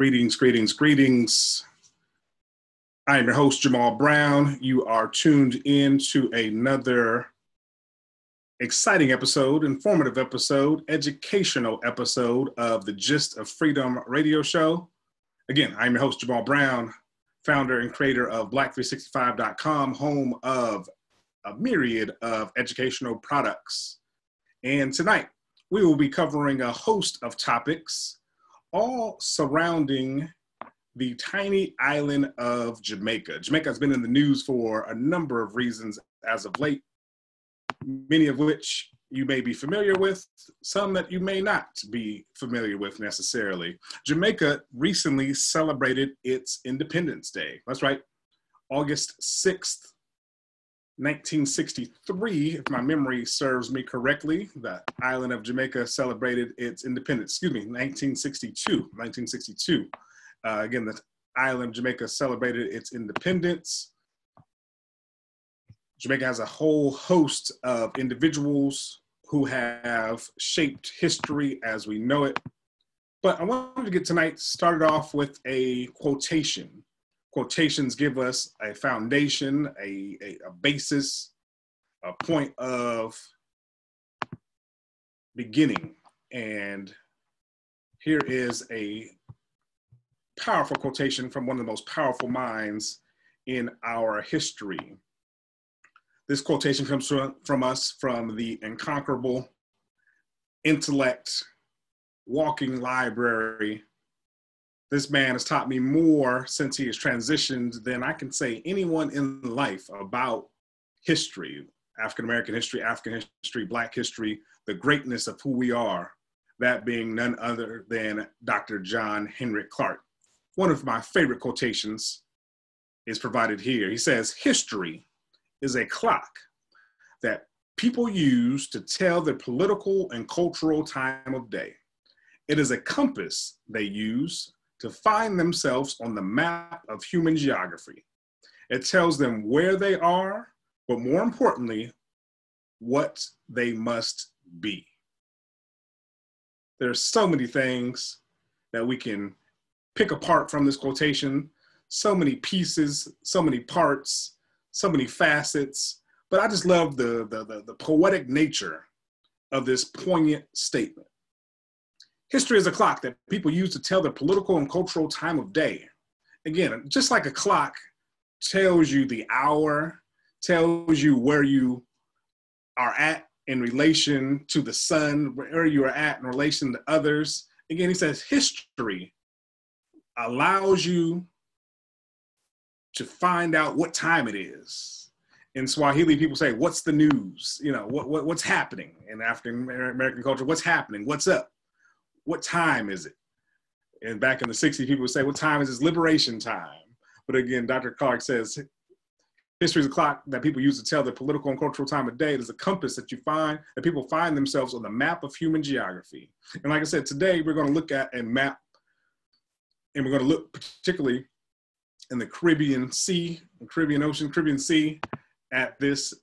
Greetings, greetings, greetings. I am your host, Jamal Brown. You are tuned in to another exciting episode, informative episode, educational episode of the Gist of Freedom radio show. Again, I'm your host, Jamal Brown, founder and creator of Black365.com, home of a myriad of educational products. And tonight, we will be covering a host of topics all surrounding the tiny island of Jamaica. Jamaica has been in the news for a number of reasons as of late, many of which you may be familiar with, some that you may not be familiar with necessarily. Jamaica recently celebrated its Independence Day. That's right, August 6th, 1963, if my memory serves me correctly, the island of Jamaica celebrated its independence. Excuse me, 1962. 1962. Uh, again, the island of Jamaica celebrated its independence. Jamaica has a whole host of individuals who have shaped history as we know it. But I wanted to get tonight started off with a quotation quotations give us a foundation, a, a, a basis, a point of beginning. And here is a powerful quotation from one of the most powerful minds in our history. This quotation comes from, from us from the incomparable intellect walking library this man has taught me more since he has transitioned than I can say anyone in life about history, African American history, African history, Black history, the greatness of who we are, that being none other than Dr. John Henrik Clarke. One of my favorite quotations is provided here. He says, History is a clock that people use to tell their political and cultural time of day. It is a compass they use to find themselves on the map of human geography. It tells them where they are, but more importantly, what they must be. There are so many things that we can pick apart from this quotation, so many pieces, so many parts, so many facets, but I just love the, the, the, the poetic nature of this poignant statement. History is a clock that people use to tell their political and cultural time of day. Again, just like a clock tells you the hour, tells you where you are at in relation to the sun, where you are at in relation to others. Again, he says history allows you to find out what time it is. In Swahili, people say, "What's the news?" You know, what, what what's happening in African American culture? What's happening? What's up? What time is it? And back in the 60s, people would say, what time is this liberation time? But again, Dr. Clarke says, history is a clock that people use to tell the political and cultural time of day. It is a compass that you find, that people find themselves on the map of human geography. And like I said, today we're going to look at and map, and we're going to look particularly in the Caribbean Sea, the Caribbean Ocean, Caribbean Sea, at this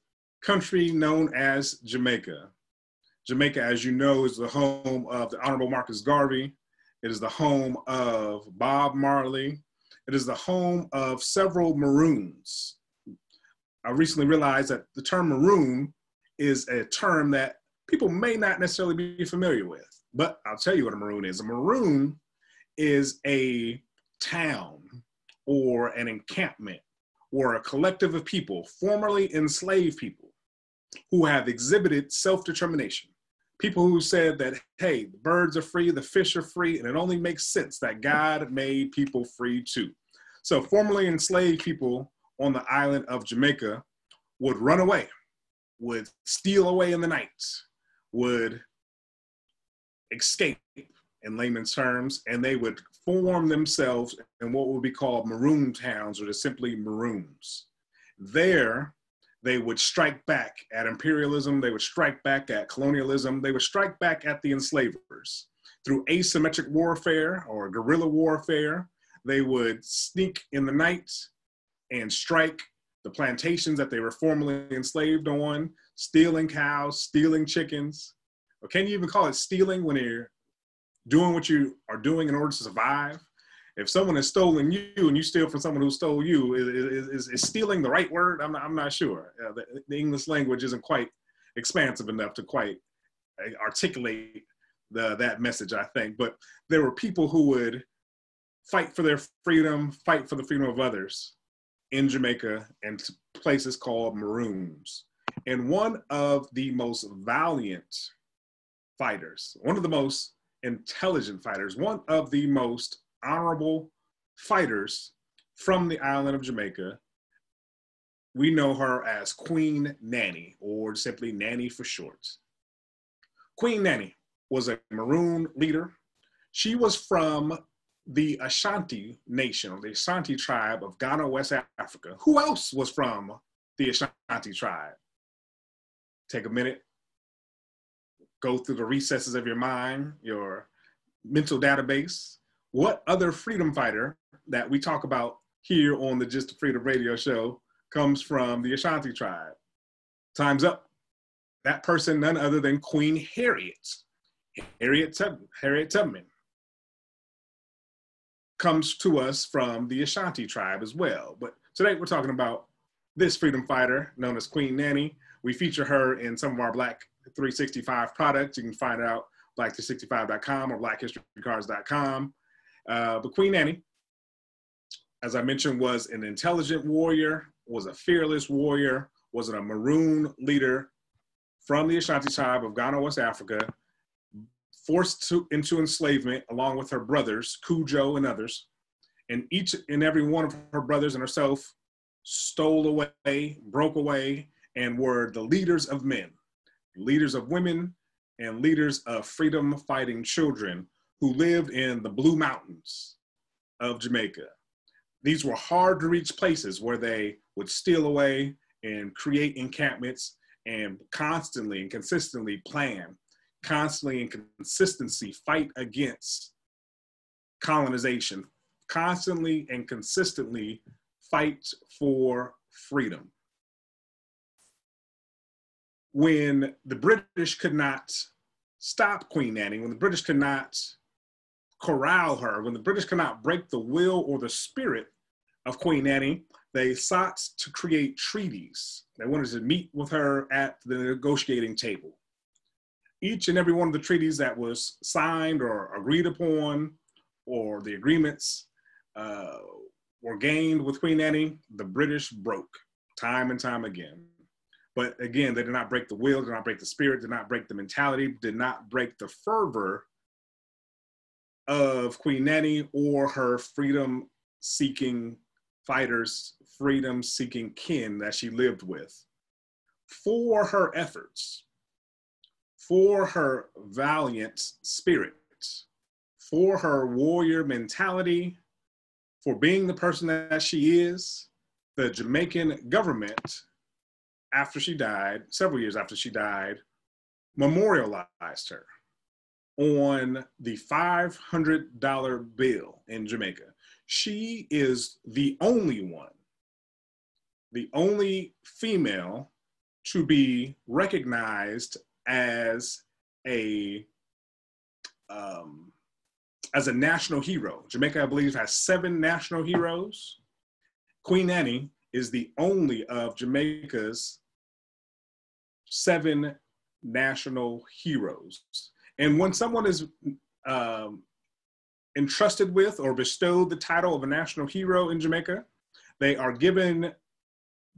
country known as Jamaica. Jamaica, as you know, is the home of the Honorable Marcus Garvey. It is the home of Bob Marley. It is the home of several Maroons. I recently realized that the term Maroon is a term that people may not necessarily be familiar with, but I'll tell you what a Maroon is. A Maroon is a town or an encampment or a collective of people, formerly enslaved people, who have exhibited self determination people who said that, hey, the birds are free, the fish are free, and it only makes sense that God made people free too. So, formerly enslaved people on the island of Jamaica would run away, would steal away in the night, would escape in layman's terms, and they would form themselves in what would be called maroon towns or just simply maroons. There, they would strike back at imperialism, they would strike back at colonialism, they would strike back at the enslavers. Through asymmetric warfare or guerrilla warfare, they would sneak in the night and strike the plantations that they were formerly enslaved on, stealing cows, stealing chickens. Or can you even call it stealing when you're doing what you are doing in order to survive? If someone has stolen you and you steal from someone who stole you, is, is, is stealing the right word? I'm not, I'm not sure. Uh, the, the, English language isn't quite expansive enough to quite uh, articulate the, that message, I think. But there were people who would fight for their freedom, fight for the freedom of others in Jamaica and places called Maroons. And one of the most valiant fighters, one of the most intelligent fighters, one of the most honorable fighters from the island of Jamaica. We know her as Queen Nanny, or simply Nanny for short. Queen Nanny was a Maroon leader. She was from the Ashanti nation, or the Ashanti tribe of Ghana, West Africa. Who else was from the Ashanti tribe? Take a minute, go through the recesses of your mind, your mental database. What other freedom fighter that we talk about here on the Gist Freedom Radio show comes from the Ashanti tribe? Time's up. That person, none other than Queen Harriet. Harriet Tubman. Harriet Tubman comes to us from the Ashanti tribe as well. But today we're talking about this freedom fighter known as Queen Nanny. We feature her in some of our Black 365 products. You can find out black365.com or blackhistorycards.com. Uh, but Queen Nanny, as I mentioned, was an intelligent warrior, was a fearless warrior, was a maroon leader from the Ashanti tribe of Ghana, West Africa, forced to, into enslavement along with her brothers, Cudjo and others. And each and every one of her brothers and herself stole away, broke away, and were the leaders of men, leaders of women, and leaders of freedom fighting children who lived in the Blue Mountains of Jamaica. These were hard to reach places where they would steal away and create encampments and constantly and consistently plan constantly and consistency fight against colonization, constantly and consistently fight for freedom. When the British could not stop Queen Nanny, when the British could not corral her, when the British cannot break the will or the spirit of Queen Nanny, they sought to create treaties. They wanted to meet with her at the negotiating table each and every one of the treaties that was signed or agreed upon, or the agreements uh, were gained with Queen Nanny, the British broke time and time again. But again, they did not break the will, did not break the spirit, did not break the mentality, did not break the fervor of Queen Nanny or her freedom seeking fighters, freedom seeking kin that she lived with. For her efforts, for her valiant spirit, for her warrior mentality, for being the person that she is. The Jamaican government, after she died, several years after she died, memorialized her on the $500 bill in Jamaica. She is the only one, the only female to be recognized as a um, as a national hero. Jamaica, I believe, has seven national heroes. Queen Nanny is the only of Jamaica's seven national heroes. And when someone is um, entrusted with or bestowed the title of a national hero in Jamaica, they are given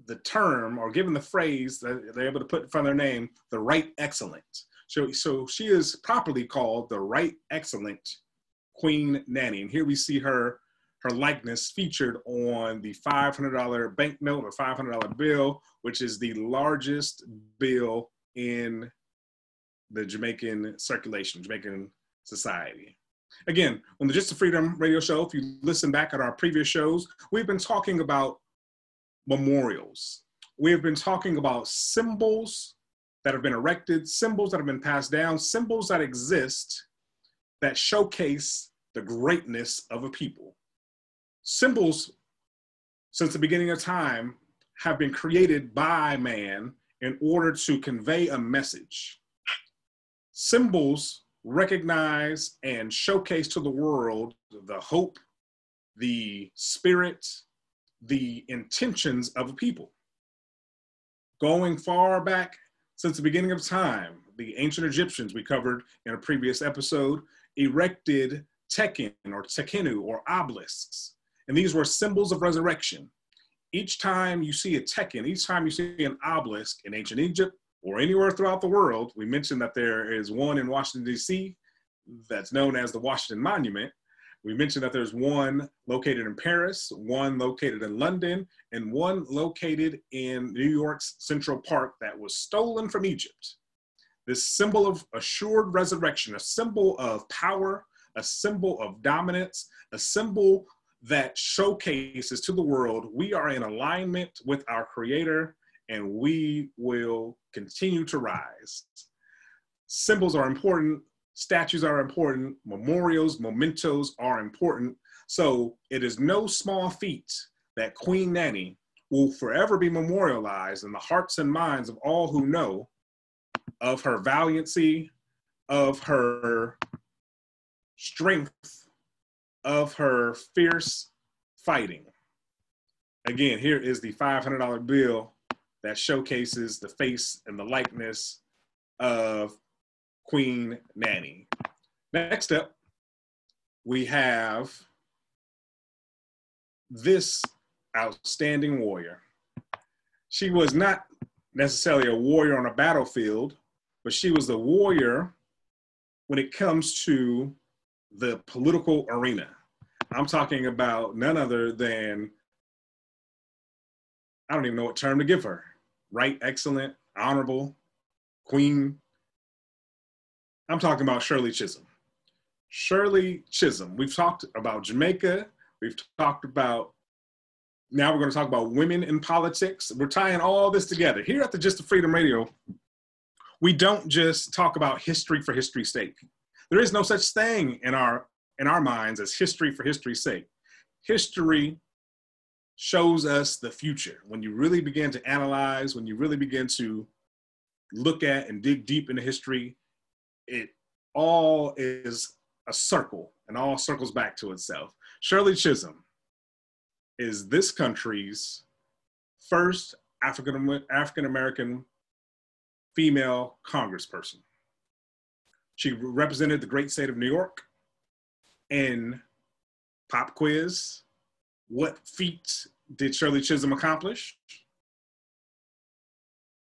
the term or given the phrase that they're able to put in front of their name, the right excellent. So, so she is properly called the right excellent Queen Nanny. And here we see her, her likeness featured on the $500 banknote or $500 bill, which is the largest bill in the Jamaican circulation, Jamaican society. Again, on the Gist the Freedom radio show, if you listen back at our previous shows, we've been talking about memorials. We have been talking about symbols that have been erected, symbols that have been passed down, symbols that exist that showcase the greatness of a people. Symbols, since the beginning of time, have been created by man in order to convey a message. Symbols recognize and showcase to the world the hope, the spirit, the intentions of a people. Going far back since the beginning of time, the ancient Egyptians we covered in a previous episode erected tekhen or tekenu or obelisks. And these were symbols of resurrection. Each time you see a tekhen, each time you see an obelisk in ancient Egypt or anywhere throughout the world, we mentioned that there is one in Washington, D.C. that's known as the Washington Monument. We mentioned that there's one located in Paris, one located in London, and one located in New York's Central Park that was stolen from Egypt. This symbol of assured resurrection, a symbol of power, a symbol of dominance, a symbol that showcases to the world we are in alignment with our Creator and we will continue to rise. Symbols are important Statues are important, memorials, mementos are important. So it is no small feat that Queen Nanny will forever be memorialized in the hearts and minds of all who know of her valiancy, of her strength, of her fierce fighting. Again, here is the $500 bill that showcases the face and the likeness of Queen Nanny. Next up, we have this outstanding warrior. She was not necessarily a warrior on a battlefield, but she was a warrior when it comes to the political arena. I'm talking about none other than, I don't even know what term to give her right, excellent, honorable, queen I'm talking about Shirley Chisholm. Shirley Chisholm. We've talked about Jamaica. We've talked about, now we're going to talk about women in politics. We're tying all this together. Here at the Gist the Freedom Radio, we don't just talk about history for history's sake. There is no such thing in our in our minds as history for history's sake. History shows us the future. When you really begin to analyze, when you really begin to look at and dig deep into history, it all is a circle and all circles back to itself. Shirley Chisholm is this country's first African African American female congressperson. She represented the great state of New York in pop quiz. What feat did Shirley Chisholm accomplish?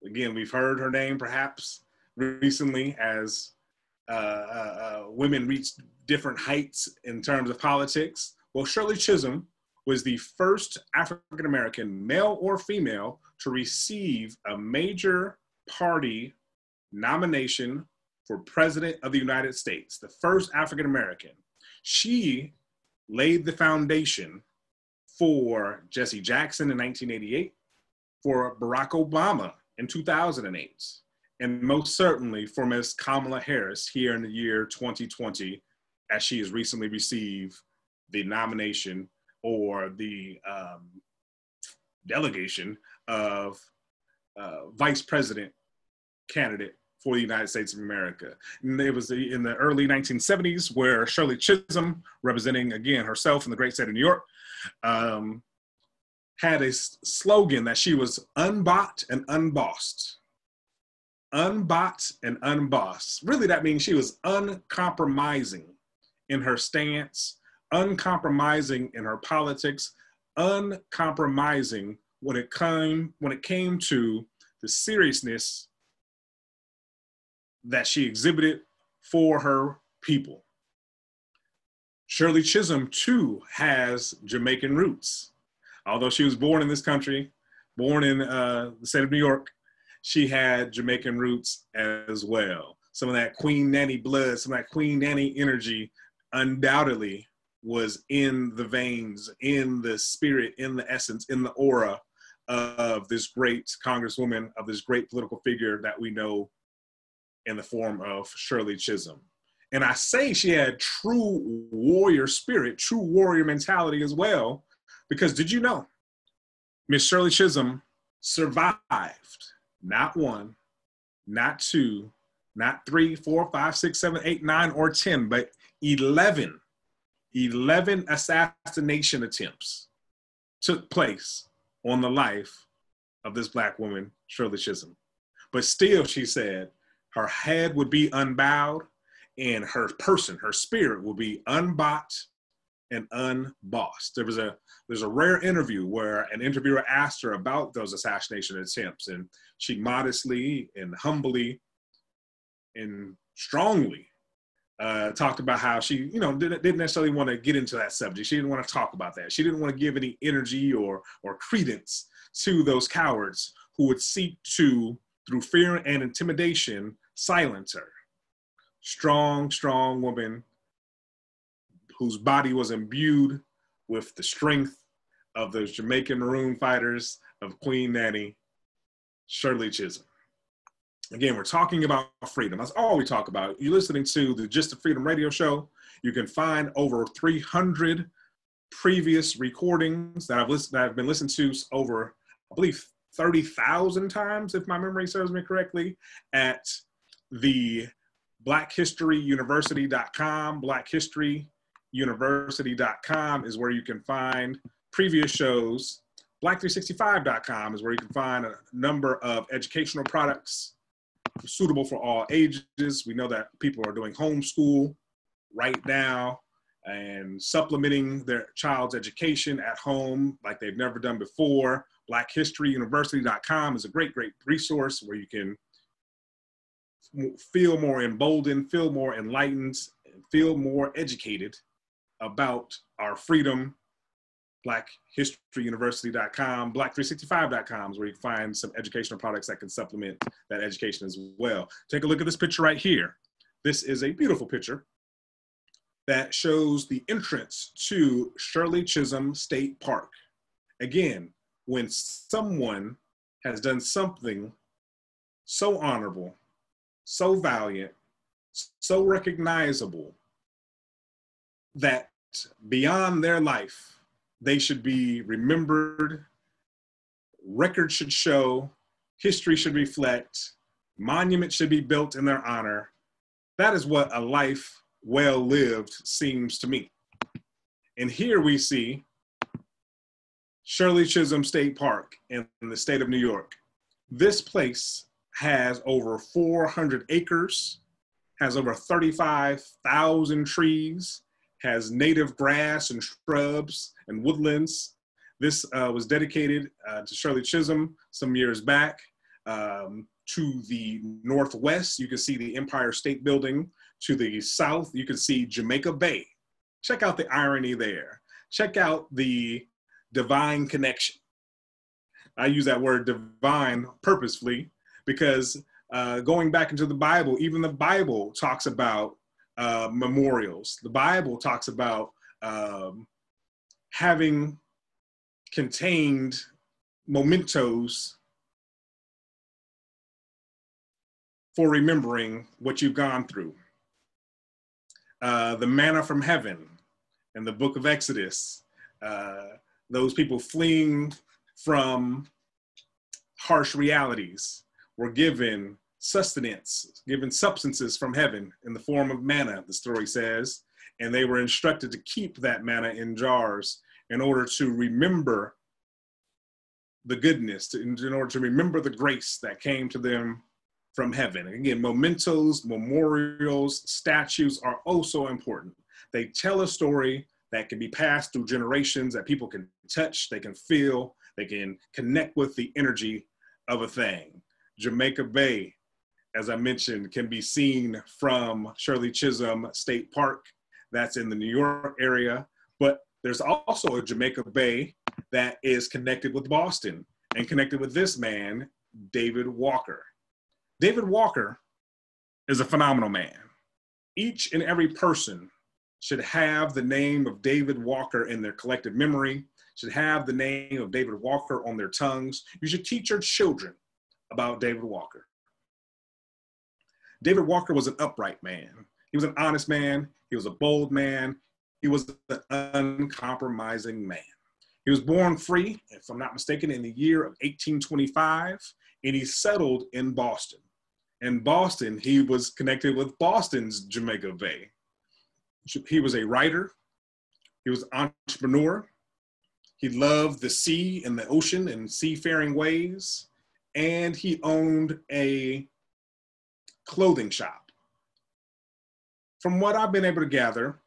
Again, we've heard her name perhaps recently as uh, uh, uh, women reached different heights in terms of politics. Well, Shirley Chisholm was the first African American, male or female, to receive a major party nomination for President of the United States, the first African American. She laid the foundation for Jesse Jackson in 1988, for Barack Obama in 2008, and most certainly for Ms. Kamala Harris here in the year 2020, as she has recently received the nomination or the um, delegation of uh, vice president candidate for the United States of America. And it was in the early 1970s where Shirley Chisholm, representing again herself in the great state of New York, um, had a slogan that she was unbought and unbossed unbought and unbossed. Really, that means she was uncompromising in her stance, uncompromising in her politics, uncompromising when it came when it came to the seriousness that she exhibited for her people. Shirley Chisholm too has Jamaican roots. Although she was born in this country, born in uh, the state of New York, she had Jamaican roots as well. Some of that Queen Nanny blood, some of that Queen Nanny energy undoubtedly was in the veins, in the spirit, in the essence, in the aura of this great congresswoman, of this great political figure that we know in the form of Shirley Chisholm. And I say she had true warrior spirit, true warrior mentality as well, because did you know Miss Shirley Chisholm survived not one, not two, not three, four, five, six, seven, eight, nine, or 10, but 11 11 assassination attempts took place on the life of this black woman, Shirley Chisholm. But still, she said, her head would be unbowed and her person, her spirit will be unbought and unbossed. There was a there's a rare interview where an interviewer asked her about those assassination attempts, and she modestly and humbly and strongly uh, talked about how she, you know, didn't, didn't necessarily want to get into that subject. She didn't want to talk about that. She didn't want to give any energy or or credence to those cowards who would seek to, through fear and intimidation, silence her. Strong, strong woman whose body was imbued with the strength of those Jamaican maroon fighters of Queen Nanny, Shirley Chisholm. Again, we're talking about freedom. That's all we talk about. You're listening to the Gist of Freedom radio show. You can find over 300 previous recordings that I've listened that I've been listened to over, I believe, 30,000 times, if my memory serves me correctly, at the blackhistoryuniversity.com. Blackhistoryuniversity.com is where you can find previous shows. Black365.com is where you can find a number of educational products suitable for all ages. We know that people are doing homeschool right now and supplementing their child's education at home like they've never done before. BlackHistoryUniversity.com is a great, great resource where you can feel more emboldened, feel more enlightened, feel more educated about our freedom. BlackHistoryUniversity.com, Black365.com is where you can find some educational products that can supplement that education as well. Take a look at this picture right here. This is a beautiful picture that shows the entrance to Shirley Chisholm State Park. Again, when someone has done something so honorable, so valiant, so recognizable that beyond their life, they should be remembered, records should show, history should reflect, monuments should be built in their honor. That is what a life well lived seems to me. And here we see Shirley Chisholm State Park in the state of New York. This place has over 400 acres, has over 35,000 trees, has native grass and shrubs and woodlands. This uh, was dedicated uh, to Shirley Chisholm some years back. Um, to the northwest, you can see the Empire State Building. To the south, you can see Jamaica Bay. Check out the irony there. Check out the divine connection. I use that word divine purposefully because uh, going back into the Bible, even the Bible talks about uh, memorials. The Bible talks about um, having contained mementos for remembering what you've gone through. Uh, the manna from heaven in the book of Exodus, uh, those people fleeing from harsh realities were given sustenance, given substances from heaven in the form of manna, the story says, and they were instructed to keep that manna in jars in order to remember the goodness, to, in order to remember the grace that came to them from heaven. Again, mementos, memorials, statues are also important. They tell a story that can be passed through generations that people can touch, they can feel, they can connect with the energy of a thing. Jamaica Bay, as I mentioned, can be seen from Shirley Chisholm State Park. That's in the New York area. But there's also a Jamaica Bay that is connected with Boston and connected with this man, David Walker. David Walker is a phenomenal man. Each and every person should have the name of David Walker in their collective memory, should have the name of David Walker on their tongues. You should teach your children about David Walker. David Walker was an upright man. He was an honest man. He was a bold man. He was an uncompromising man. He was born free, if I'm not mistaken, in the year of 1825, and he settled in Boston. In Boston, he was connected with Boston's Jamaica Bay he was a writer, He was an entrepreneur. He loved the sea and the ocean and seafaring ways. And he owned a clothing shop. From what I've been able to gather,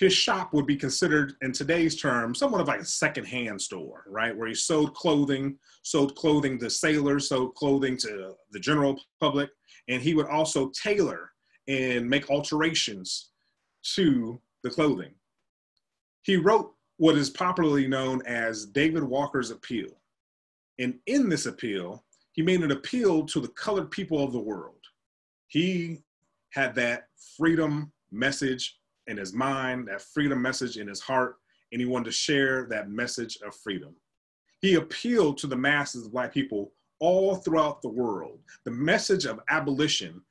his shop would be considered in today's terms somewhat of like a secondhand store, right? Where he sold clothing, sold clothing to sailors, sold clothing to the general public, and he would also tailor and make alterations to the clothing. He wrote what is popularly known as David Walker's Appeal. And in this appeal, he made an appeal to the colored people of the world. He had that freedom message in his mind, that freedom message in his heart, and he wanted to share that message of freedom. He appealed to the masses of Black people all throughout the world. The message of abolition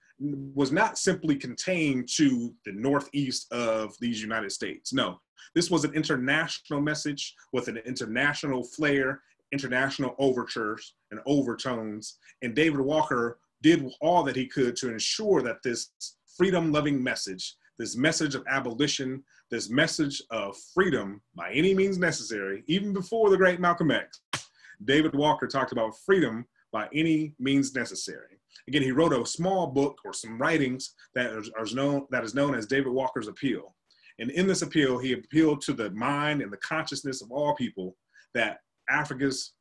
was not simply contained to the northeast of these United States. No, this was an international message with an international flair, international overtures and overtones. And David Walker did all that he could to ensure that this freedom loving message this message of abolition, this message of freedom by any means necessary, even before the great Malcolm X. David Walker talked about freedom by any means necessary. Again, he wrote a small book or some writings that is, known, that is known as David Walker's Appeal. And in this appeal, he appealed to the mind and the consciousness of all people that Africa's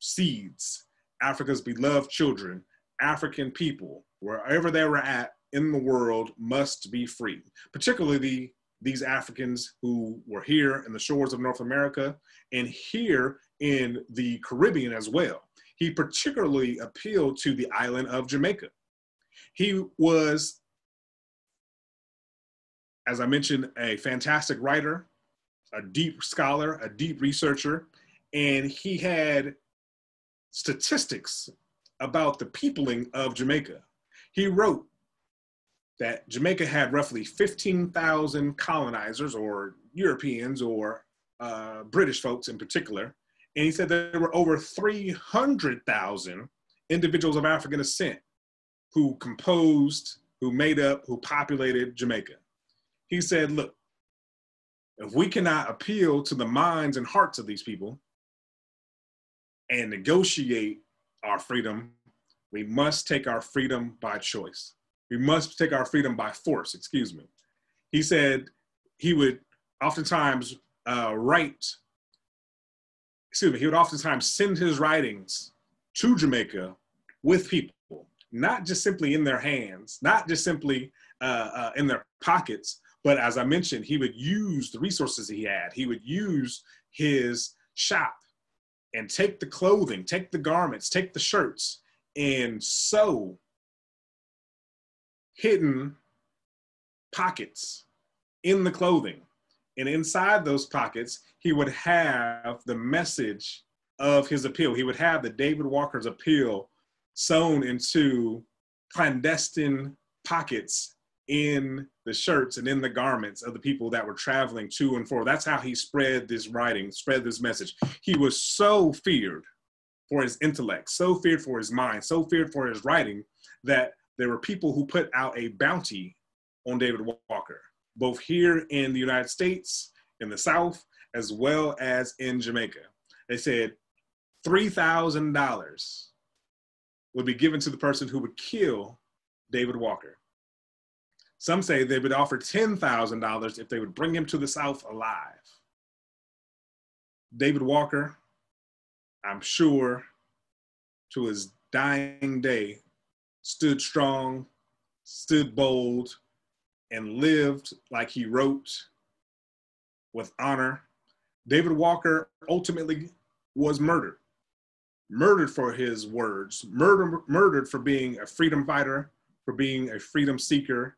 seeds, Africa's beloved children, African people, wherever they were at, in the world must be free, particularly the, these Africans who were here in the shores of North America and here in the Caribbean as well. He particularly appealed to the island of Jamaica. He was, as I mentioned, a fantastic writer, a deep scholar, a deep researcher, and he had statistics about the peopling of Jamaica. He wrote that Jamaica had roughly 15,000 colonizers or Europeans or uh, British folks in particular. And he said there were over 300,000 individuals of African descent who composed, who made up, who populated Jamaica. He said, look, if we cannot appeal to the minds and hearts of these people and negotiate our freedom, we must take our freedom by choice. We must take our freedom by force, excuse me. He said he would oftentimes uh, write, excuse me, he would oftentimes send his writings to Jamaica with people, not just simply in their hands, not just simply uh, uh, in their pockets, but as I mentioned, he would use the resources he had. He would use his shop and take the clothing, take the garments, take the shirts, and sew hidden pockets in the clothing. And inside those pockets, he would have the message of his appeal. He would have the David Walker's appeal sewn into clandestine pockets in the shirts and in the garments of the people that were traveling to and fro. That's how he spread this writing, spread this message. He was so feared for his intellect, so feared for his mind, so feared for his writing that there were people who put out a bounty on David Walker, both here in the United States, in the South, as well as in Jamaica. They said $3,000 would be given to the person who would kill David Walker. Some say they would offer $10,000 if they would bring him to the South alive. David Walker, I'm sure, to his dying day, stood strong, stood bold, and lived like he wrote with honor. David Walker ultimately was murdered, murdered for his words, murder, murdered for being a freedom fighter, for being a freedom seeker,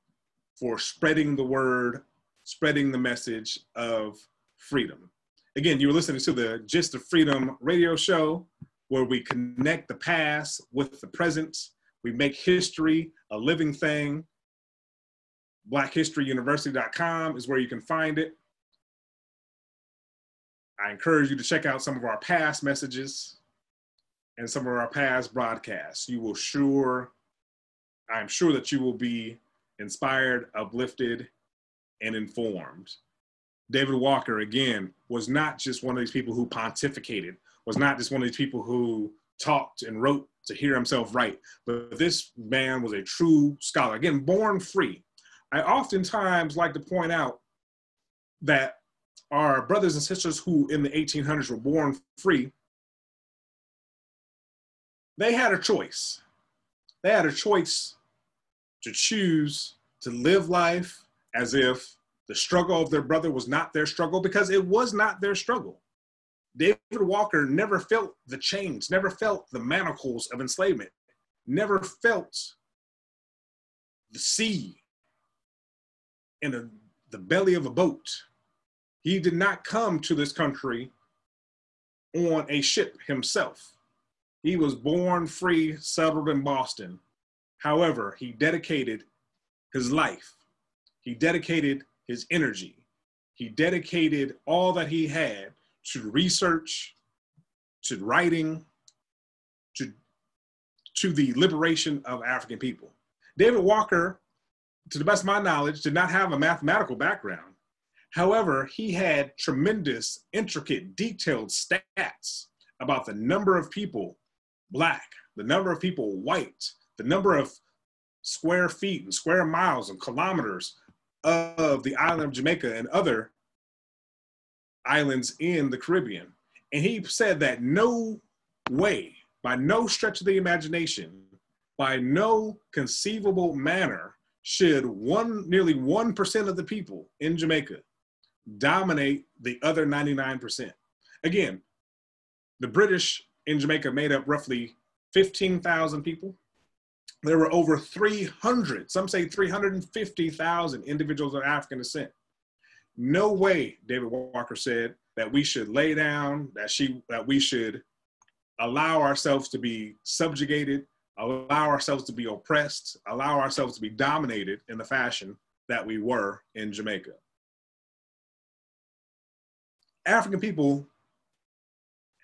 for spreading the word, spreading the message of freedom. Again, you were listening to the Gist of Freedom radio show, where we connect the past with the present we make history a living thing. BlackHistoryUniversity.com is where you can find it. I encourage you to check out some of our past messages and some of our past broadcasts. You will sure, I'm sure that you will be inspired, uplifted, and informed. David Walker, again, was not just one of these people who pontificated, was not just one of these people who talked and wrote to hear himself write, but this man was a true scholar. Again, born free. I oftentimes like to point out that our brothers and sisters who in the 1800s were born free, they had a choice. They had a choice to choose to live life as if the struggle of their brother was not their struggle because it was not their struggle. David Walker never felt the chains, never felt the manacles of enslavement, never felt the sea in a, the belly of a boat. He did not come to this country on a ship himself. He was born free, settled in Boston. However, he dedicated his life, he dedicated his energy, he dedicated all that he had to research, to writing, to, to the liberation of African people. David Walker, to the best of my knowledge, did not have a mathematical background. However, he had tremendous, intricate, detailed stats about the number of people black, the number of people white, the number of square feet and square miles and kilometers of the island of Jamaica and other islands in the Caribbean. And he said that no way, by no stretch of the imagination, by no conceivable manner, should one nearly 1% of the people in Jamaica dominate the other 99%. Again, the British in Jamaica made up roughly 15,000 people. There were over 300, some say 350,000 individuals of African descent. No way, David Walker said, that we should lay down, that she that we should allow ourselves to be subjugated, allow ourselves to be oppressed, allow ourselves to be dominated in the fashion that we were in Jamaica. African people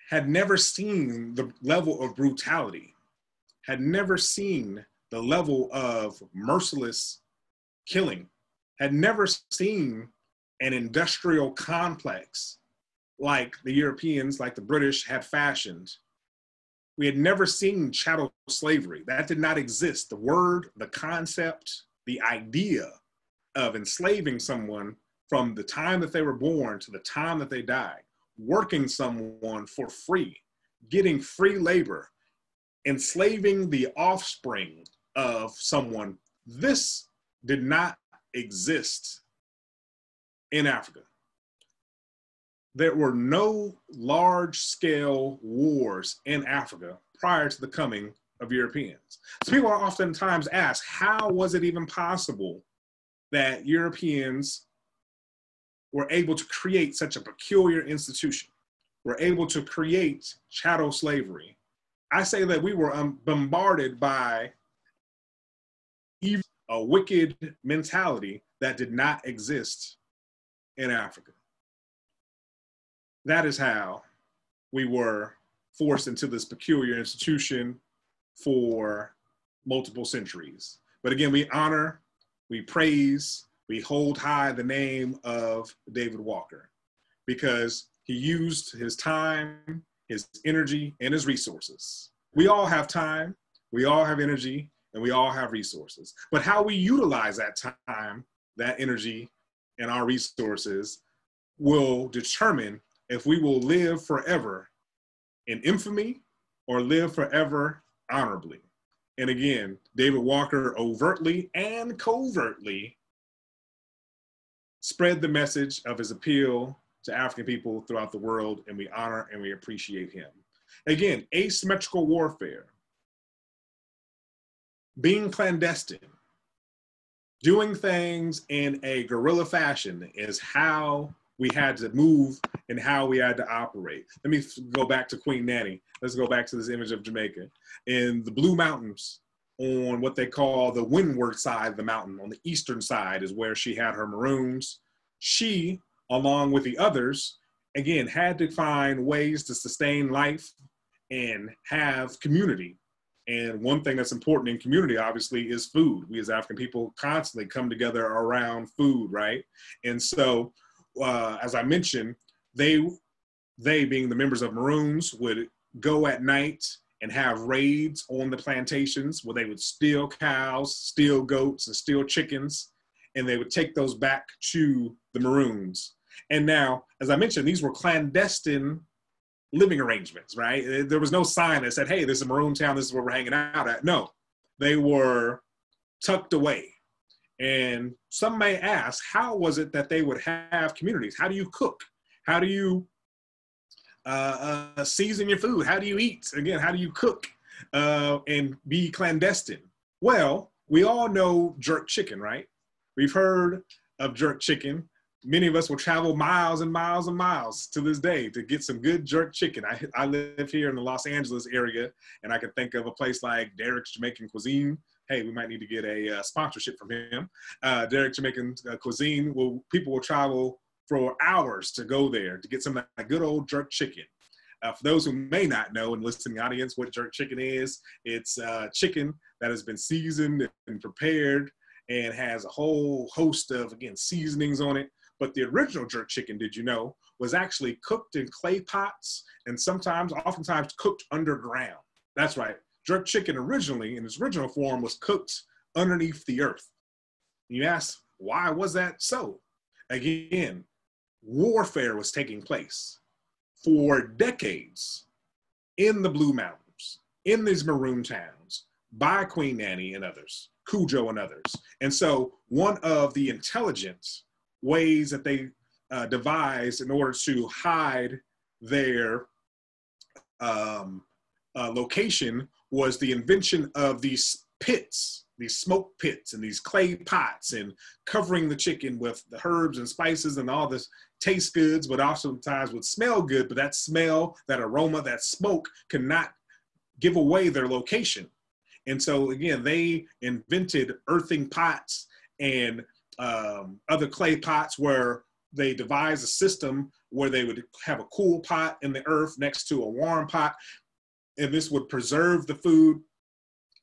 had never seen the level of brutality, had never seen the level of merciless killing, had never seen an industrial complex like the Europeans, like the British had fashioned. We had never seen chattel slavery. That did not exist. The word, the concept, the idea of enslaving someone from the time that they were born to the time that they died, working someone for free, getting free labor, enslaving the offspring of someone, this did not exist in Africa. There were no large scale wars in Africa prior to the coming of Europeans. So people are oftentimes ask, how was it even possible that Europeans were able to create such a peculiar institution, were able to create chattel slavery? I say that we were um, bombarded by a wicked mentality that did not exist in Africa. That is how we were forced into this peculiar institution for multiple centuries. But again, we honor, we praise, we hold high the name of David Walker because he used his time, his energy, and his resources. We all have time, we all have energy, and we all have resources. But how we utilize that time, that energy, and our resources will determine if we will live forever in infamy or live forever honorably. And again, David Walker overtly and covertly spread the message of his appeal to African people throughout the world, and we honor and we appreciate him. Again, asymmetrical warfare, being clandestine, doing things in a guerrilla fashion is how we had to move and how we had to operate. Let me go back to Queen Nanny. Let's go back to this image of Jamaica. In the Blue Mountains, on what they call the windward side of the mountain, on the eastern side, is where she had her maroons. She, along with the others, again, had to find ways to sustain life and have community and one thing that's important in community, obviously, is food. We as African people constantly come together around food, right? And so uh, as I mentioned, they they being the members of Maroons would go at night and have raids on the plantations where they would steal cows, steal goats, and steal chickens, and they would take those back to the Maroons. And now, as I mentioned, these were clandestine living arrangements, right? There was no sign that said, hey, this is a Maroon town, this is where we're hanging out at. No, they were tucked away. And some may ask, how was it that they would have communities? How do you cook? How do you uh, uh, season your food? How do you eat? Again, how do you cook uh, and be clandestine? Well, we all know jerk chicken, right? We've heard of jerk chicken. Many of us will travel miles and miles and miles to this day to get some good jerk chicken. I, I live here in the Los Angeles area, and I can think of a place like Derek's Jamaican Cuisine. Hey, we might need to get a uh, sponsorship from him. Uh, Derek's Jamaican uh, Cuisine, will people will travel for hours to go there to get some of that good old jerk chicken. Uh, for those who may not know and listening audience what jerk chicken is, it's uh, chicken that has been seasoned and prepared and has a whole host of, again, seasonings on it. But the original jerk chicken, did you know, was actually cooked in clay pots and sometimes, oftentimes, cooked underground. That's right. Jerk chicken originally, in its original form, was cooked underneath the earth. You ask, why was that so? Again, warfare was taking place for decades in the Blue Mountains, in these maroon towns, by Queen Nanny and others, Cudjoe and others. And so, one of the intelligent ways that they uh, devised in order to hide their um, uh, location was the invention of these pits these smoke pits and these clay pots and covering the chicken with the herbs and spices and all this taste goods, but sometimes would smell good. But that smell, that aroma, that smoke cannot give away their location. And so again, they invented earthing pots and um, other clay pots where they devised a system where they would have a cool pot in the earth next to a warm pot. And this would preserve the food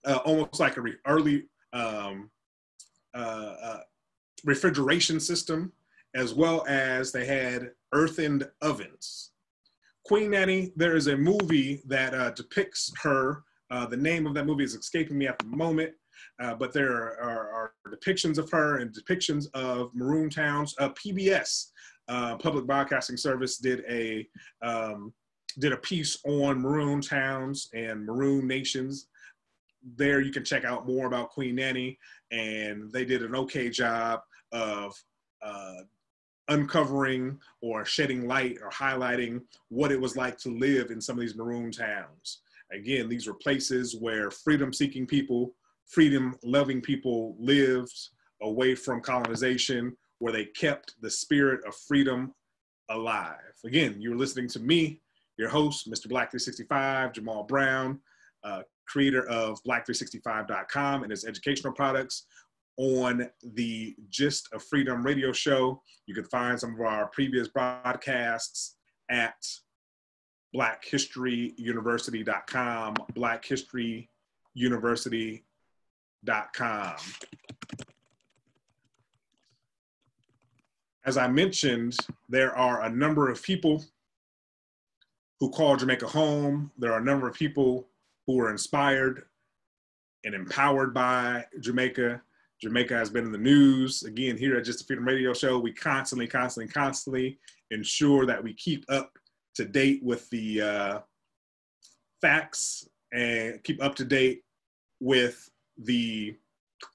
uh, almost like a early um, uh, uh, refrigeration system, as well as they had earthened ovens. Queen Nanny, there is a movie that uh, depicts her. Uh, the name of that movie is escaping me at the moment, uh, but there are, are, are, depictions of her and depictions of Maroon Towns. PBS, Public Broadcasting Service, did a um, did a piece on Maroon Towns and Maroon Nations there you can check out more about Queen Nanny, and they did an okay job of uh, uncovering or shedding light or highlighting what it was like to live in some of these maroon towns. Again, these were places where freedom seeking people, freedom loving people lived away from colonization, where they kept the spirit of freedom alive. Again, you're listening to me, your host, Mr. Black 365, Jamal Brown, uh, creator of Black365.com and its educational products. On the Gist of Freedom radio show, you can find some of our previous broadcasts at blackhistoryuniversity.com, blackhistoryuniversity.com. As I mentioned, there are a number of people who call Jamaica home. There are a number of people who are inspired and empowered by Jamaica. Jamaica has been in the news. Again, here at Gist of Freedom Radio Show, we constantly, constantly, constantly ensure that we keep up to date with the uh, facts and keep up to date with the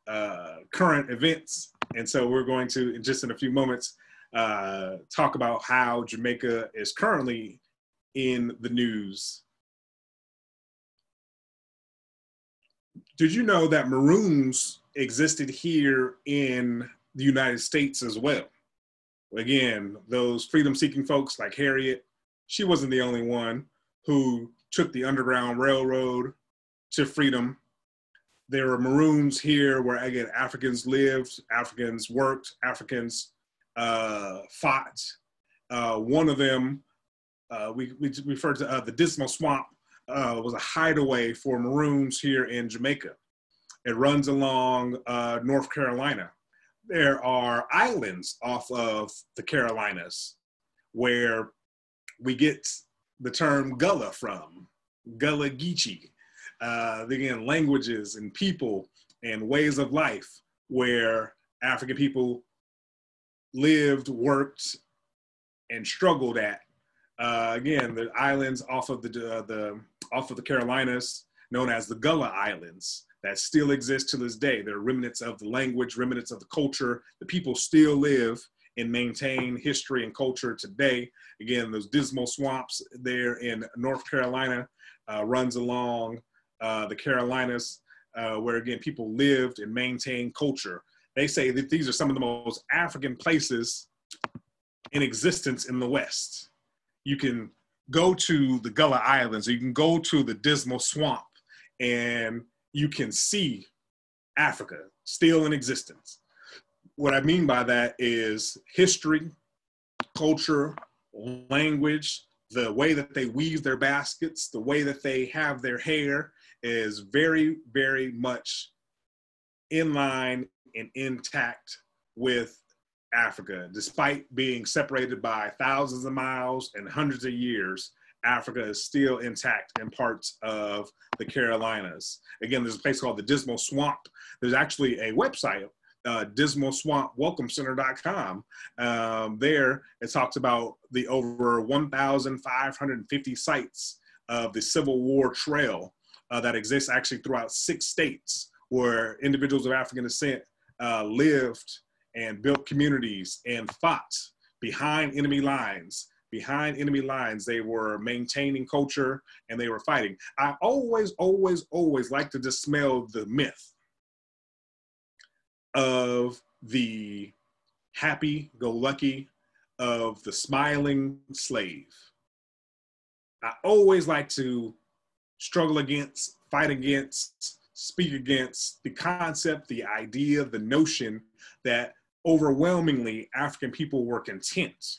uh, current events. And so we're going to, in just in a few moments, uh, talk about how Jamaica is currently in the news did you know that Maroons existed here in the United States as well? Again, those freedom seeking folks like Harriet, she wasn't the only one who took the Underground Railroad to freedom. There were Maroons here where, again, Africans lived, Africans worked, Africans uh, fought. Uh, one of them, uh, we, we refer to uh, the Dismal Swamp uh, was a hideaway for Maroons here in Jamaica. It runs along uh, North Carolina. there are islands off of the Carolinas where we get the term Gullah from, Gullah Geechee. Uh, again, languages and people and ways of life where African people lived, worked, and struggled at. Uh, again, the islands off of the, uh, the off of the Carolinas, known as the Gullah Islands, that still exist to this day. They're remnants of the language, remnants of the culture. The people still live and maintain history and culture today. Again, those dismal swamps there in North Carolina uh, runs along uh, the Carolinas, uh, where again people lived and maintained culture. They say that these are some of the most African places in existence in the West. You can go to the Gullah Islands, or you can go to the Dismal Swamp, and you can see Africa still in existence. What I mean by that is history, culture, language, the way that they weave their baskets, the way that they have their hair is very, very much in line and intact with Africa. Despite being separated by thousands of miles and hundreds of years, Africa is still intact in parts of the Carolinas. Again, there's a place called the Dismal Swamp. There's actually a website, uh, dismalswampwelcomecenter.com. Um, there, it talks about the over 1,550 sites of the Civil War Trail uh, that exists actually throughout six states where individuals of African descent uh, lived and built communities and fought behind enemy lines behind enemy lines. They were maintaining culture and they were fighting. I always, always, always like to dispel the myth of the happy go lucky, of the smiling slave. I always like to struggle against, fight against, speak against the concept, the idea, the notion that overwhelmingly African people were content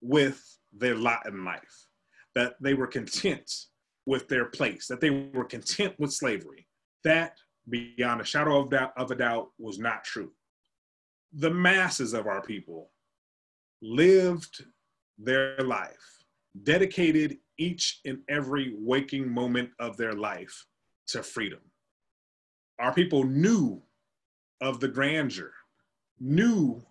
with their lot in life, that they were content with their place, that they were content with slavery. That, beyond a shadow of, doubt, of a doubt, was not true. The masses of our people lived their life, dedicated each and every waking moment of their life to freedom. Our people knew of the grandeur, knew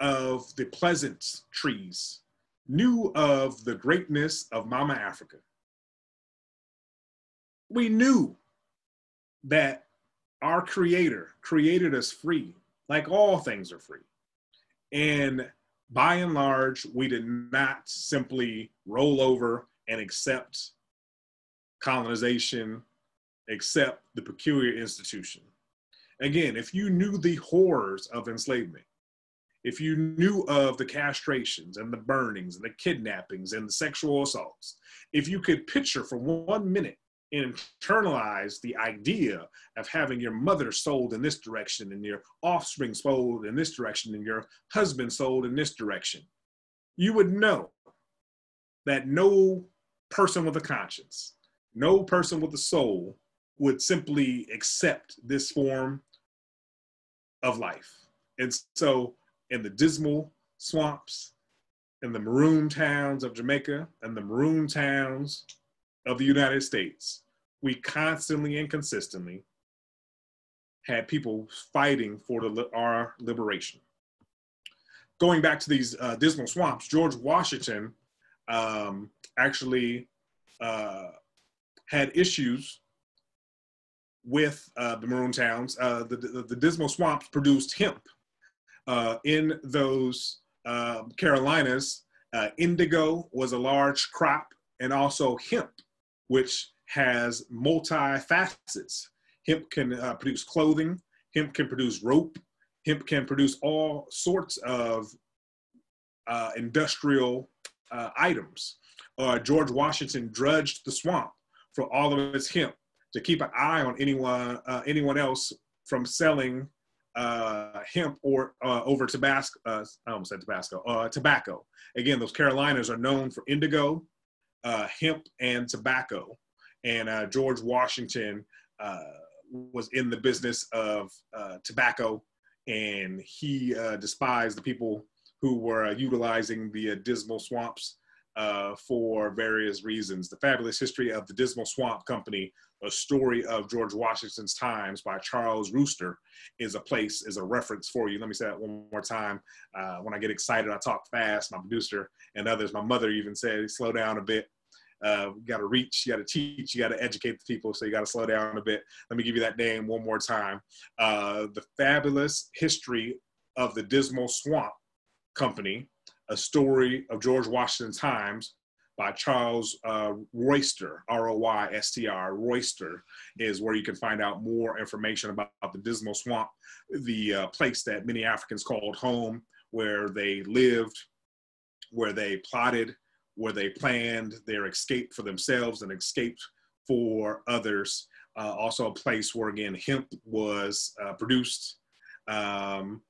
of the pleasant trees, knew of the greatness of Mama Africa. We knew that our Creator created us free, like all things are free. And by and large, we did not simply roll over and accept colonization, accept the peculiar institution. Again, if you knew the horrors of enslavement, if you knew of the castrations and the burnings and the kidnappings and the sexual assaults, if you could picture for one minute and internalize the idea of having your mother sold in this direction and your offspring sold in this direction and your husband sold in this direction, you would know that no person with a conscience, no person with a soul would simply accept this form of life. And so in the dismal swamps, in the maroon towns of Jamaica, and the maroon towns of the United States, we constantly and consistently had people fighting for the, our liberation. Going back to these uh, dismal swamps, George Washington um, actually uh, had issues with uh, the Maroon Towns. Uh, the, the, the, dismal swamps produced hemp, uh, in those uh, Carolinas, uh, indigo was a large crop, and also hemp, which has multi facets. Hemp can uh, produce clothing, hemp can produce rope, hemp can produce all sorts of industrial uh, items. George Washington drudged the swamp for all of its hemp to keep an eye on anyone anyone else from selling uh, hemp or uh, over Tabasco. Uh, I almost said Tabasco. Uh, tobacco. Again, those Carolinas are known for indigo, uh, hemp, and tobacco. And uh, George Washington was in the business of tobacco and he uh, despised the people who were uh, utilizing the uh, dismal swamps uh, for various reasons. The Fabulous History of the Dismal Swamp Company, a story of George Washington's times by Charles Royster, is a place, is a reference for you. Let me say that one more time. Uh, when I get excited, I talk fast. My producer and others, my mother even said, slow down a bit. Uh, you got to reach, you got to teach, you got to educate the people, so you got to slow down a bit. Let me give you that name one more time. Uh, the Fabulous History of the Dismal Swamp Company, a story of George Washington times by Charles uh, Royster, R-O-Y-S-T-R. Royster is where you can find out more information about, about the Dismal Swamp, the uh, place that many Africans called home, where they lived, where they plotted, where they planned their escape for themselves and escaped for others. Uh, also a place where, again, hemp was uh, produced, um,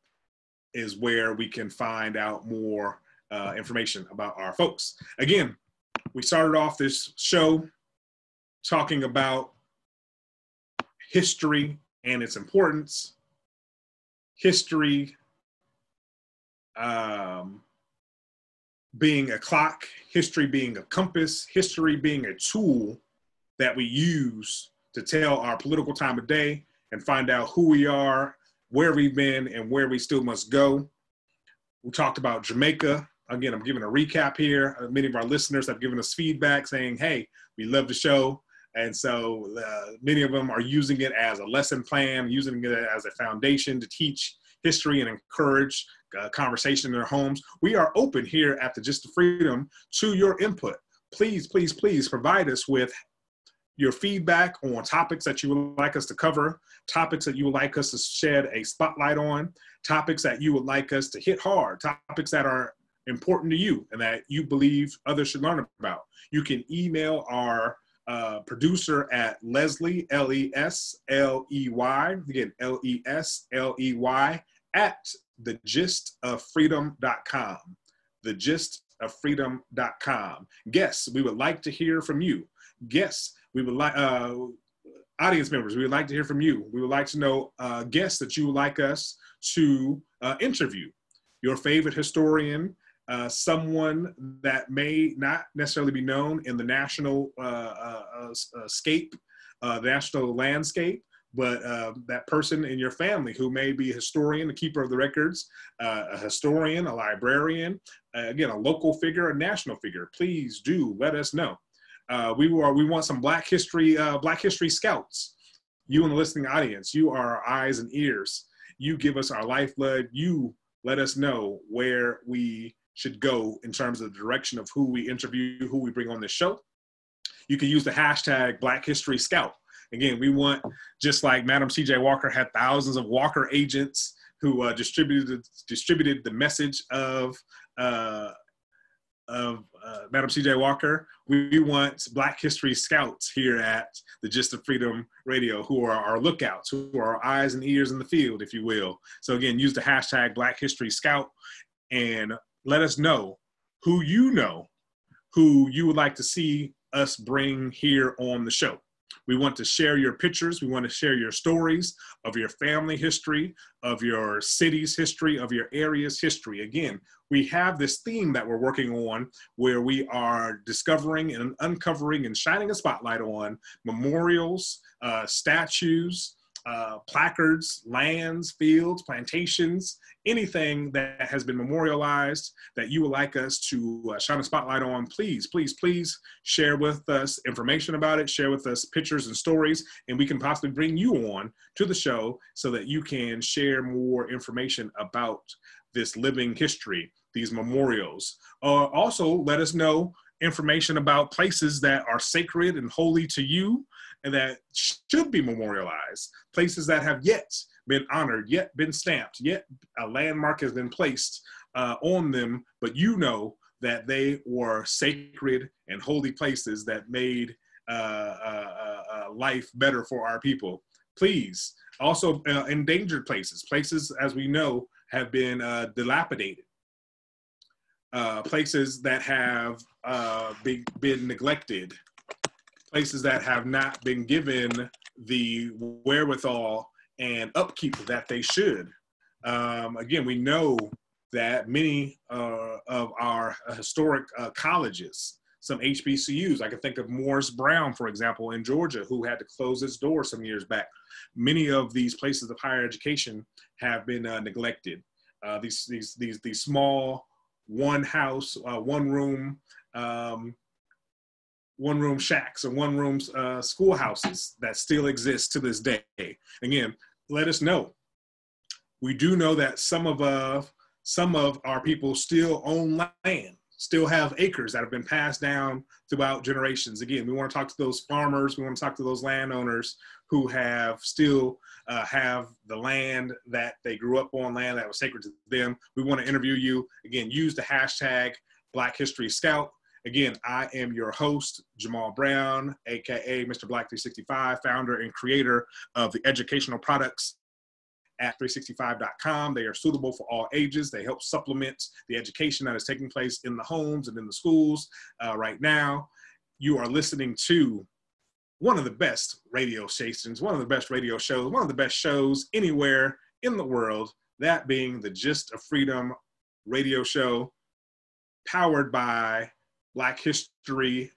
is where we can find out more uh, information about our folks. Again, we started off this show talking about history and its importance, history um, being a clock, history being a compass, history being a tool that we use to tell our political time of day and find out who we are, where we've been, and where we still must go. We talked about Jamaica, again, I'm giving a recap here. Uh, many of our listeners have given us feedback saying, hey, we love the show. And so uh, many of them are using it as a lesson plan, using it as a foundation to teach history and encourage uh, conversation in their homes. We are open here at the Gist of Freedom to your input. Please, please, please provide us with your feedback on topics that you would like us to cover, topics that you would like us to shed a spotlight on, topics that you would like us to hit hard, topics that are important to you and that you believe others should learn about. You can email our uh, producer at Lesley, L E S L E Y, again, L E S L E Y, at the gist of freedom.com. The gist of freedom.com. Guests, we would like to hear from you. Guests, we would like, uh, audience members, we would like to hear from you. We would like to know uh, guests that you would like us to uh, interview. Your favorite historian, uh, someone that may not necessarily be known in the national uh, uh, uh scape, the national landscape, but that person in your family who may be a historian, a keeper of the records, a historian, a librarian, again, a local figure, a national figure, please do let us know. We, are, we want some Black History, Black History Scouts. You in the listening audience, you are our eyes and ears. You give us our lifeblood. You let us know where we should go in terms of the direction of who we interview, who we bring on the show. You can use the hashtag Black History Scout. Again, we want, just like Madam CJ Walker had thousands of Walker agents who uh, distributed distributed the message of uh, of uh, Madam C.J. Walker. We want Black History Scouts here at the Gist of Freedom Radio, who are our lookouts, who are our eyes and ears in the field, if you will. So again, use the hashtag Black History Scout, and let us know who you know who you would like to see us bring here on the show. We want to share your pictures. We want to share your stories of your family history, of your city's history, of your area's history. Again, we have this theme that we're working on where we are discovering and uncovering and shining a spotlight on memorials, uh, statues, uh, placards, lands, fields, plantations, anything that has been memorialized that you would like us to uh, shine a spotlight on, please, please, please share with us information about it, share with us pictures and stories, and we can possibly bring you on to the show so that you can share more information about this living history, these memorials. Uh, also, let us know information about places that are sacred and holy to you and that should be memorialized, places that have yet been honored, yet been stamped, yet a landmark has been placed uh, on them, but you know that they were sacred and holy places that made uh, uh, uh, uh life better for our people. Please, also uh, endangered places, places as we know have been dilapidated. places that have been, been neglected, places that have not been given the wherewithal and upkeep that they should. Um, again, we know that many uh, of our historic uh, colleges, some HBCUs, I can think of Morris Brown, for example, in Georgia, who had to close its doors some years back. Many of these places of higher education have been uh, neglected. Uh, these, these, these, these small one house, uh, one room, um, one room shacks or one room uh, schoolhouses that still exist to this day. Again, let us know. We do know that some of uh, some of our people still own land, still have acres that have been passed down throughout generations. Again, we want to talk to those farmers, we want to talk to those landowners who have still uh, have the land that they grew up on, land that was sacred to them. We want to interview you. Again, use the hashtag Black History Scout. Again, I am your host, Jamal Brown, aka Mr. Black 365, founder and creator of the educational products at 365.com. They are suitable for all ages. They help supplement the education that is taking place in the homes and in the schools uh, right now. You are listening to one of the best radio stations, one of the best radio shows, one of the best shows anywhere in the world, that being the Gist of Freedom radio show, powered by Black History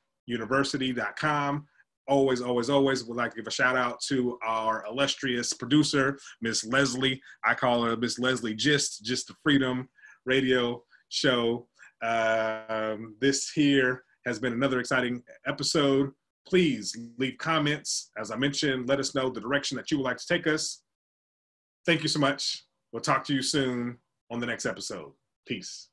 always, always, always would like to give a shout out to our illustrious producer, Miss Lesley. I call her Miss Lesley Gist, Just the Freedom Radio Show. Um, this here has been another exciting episode. Please leave comments. As I mentioned, let us know the direction that you would like to take us. Thank you so much. We'll talk to you soon on the next episode. Peace.